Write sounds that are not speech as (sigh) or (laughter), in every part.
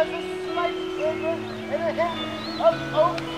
as a slight in a hem of oak.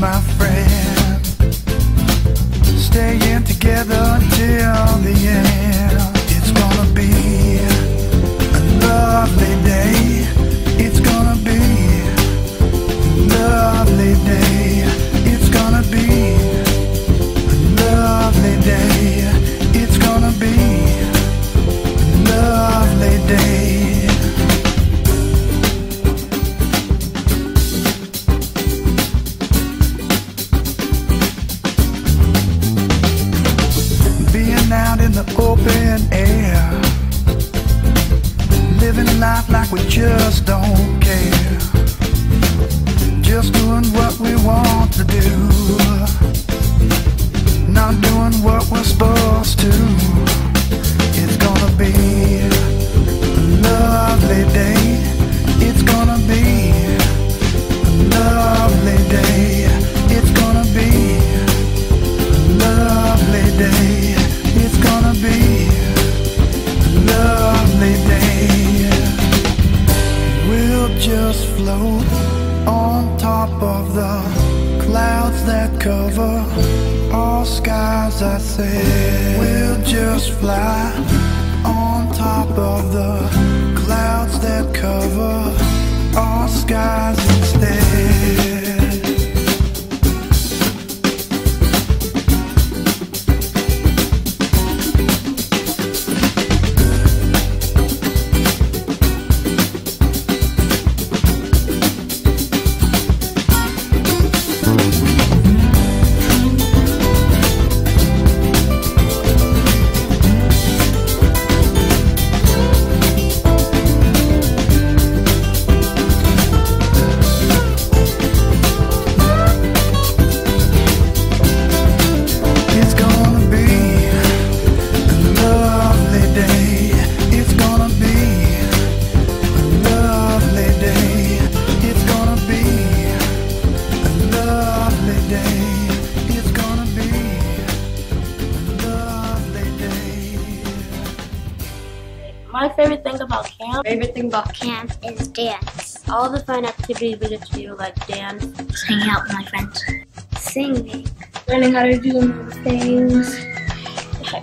my float on top of the clouds that cover all skies. I said we'll just fly on top of the clouds that cover all skies instead. Favorite thing about camp is dance, all the fun activities we get to do, like dance, hanging out with my friends, singing, learning how to do new things,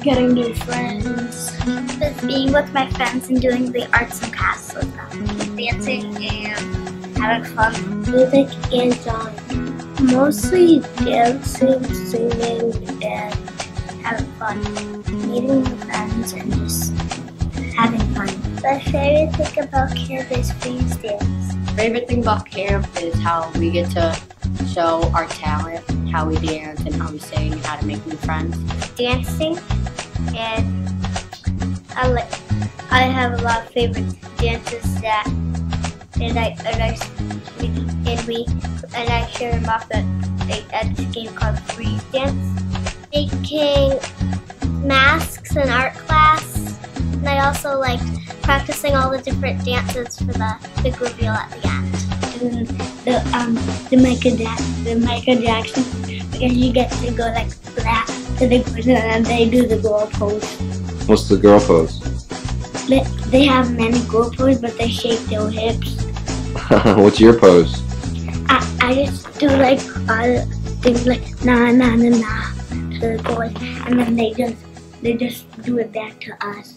getting new friends. just being with my friends and doing the arts and crafts with them, dancing and having fun. Music and drawing. Mostly dancing, singing, and having fun, meeting friends, and. My favorite thing about camp is freeze dance. Favorite thing about camp is how we get to show our talent, how we dance and how we sing and how to make new friends. Dancing, and I like. I have a lot of favorite dances that, and I and I and we and I share them off at, at this game called Freeze Dance. Making masks in art class, and I also like practicing all the different dances for the big reveal at the end. And the um the Michael Jackson, the Michael Jackson, because you get to go like flat to the person and they do the girl pose. What's the girl pose? They, they have many girl poses, but they shake their hips. (laughs) What's your pose? I, I just do like uh, things like na na na na to the boys, and then they just they just do it back to us.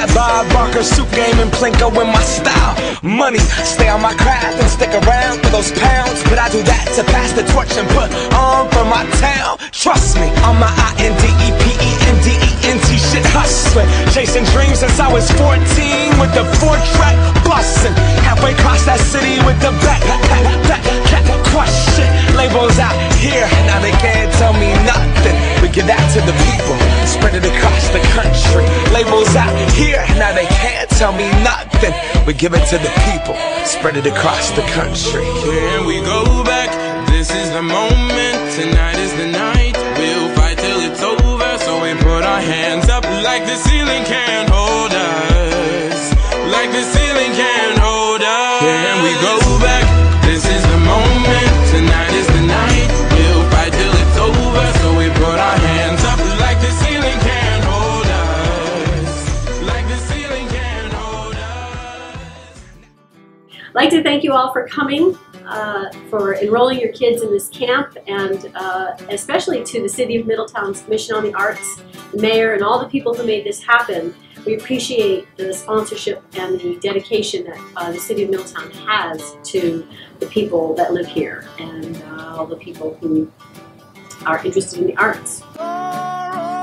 That Bob Barker suit game and Plinko in my style. Money, stay on my craft and stick around for those pounds. But I do that to pass the torch and put on for my town. Trust me, on my I hustling. Chasing dreams since I was 14 with the four track bustin'. Halfway across that city with the back, back, back, back, shit. Labels out here, now they can't tell me nothing. We give that to the people, spread it across the country. Labels out here, now they can't tell me nothing. We give it to the people, spread it across the country. Here we go back. This is the moment. Tonight is the night hands up like the ceiling can hold us. Like the ceiling can hold us. Can we go back? This is the moment. Tonight is the night. We'll fight till it's over. So we put our hands up like the ceiling can hold us. Like the ceiling can hold us. I'd like to thank you all for coming. Uh, for enrolling your kids in this camp and uh, especially to the City of Middletown's Mission on the Arts mayor, and all the people who made this happen. We appreciate the sponsorship and the dedication that uh, the City of Milltown has to the people that live here and uh, all the people who are interested in the arts. Oh,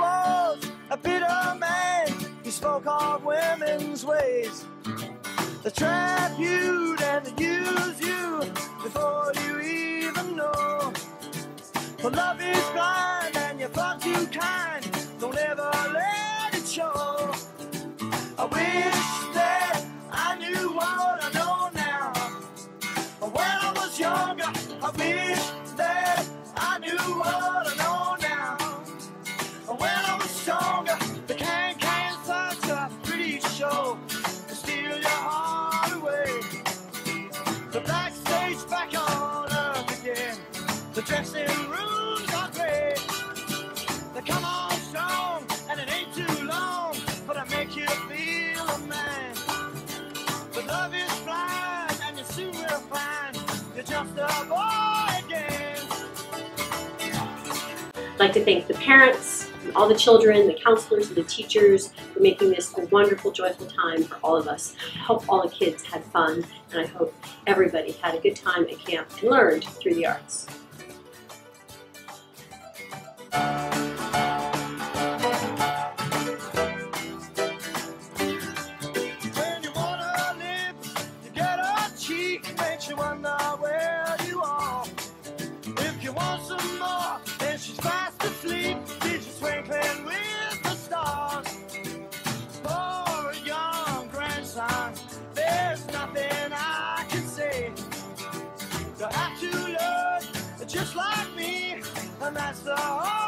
was a bitter man. He spoke of women's ways. They trap you and they use you before you even know. But love is blind and you're far too kind. Don't ever let it show. I wish that I knew what I know now. But when I was younger, I wish that I knew what I to thank the parents, all the children, the counselors, and the teachers for making this a wonderful, joyful time for all of us. I hope all the kids had fun, and I hope everybody had a good time at camp and learned through the arts. And that's the hardest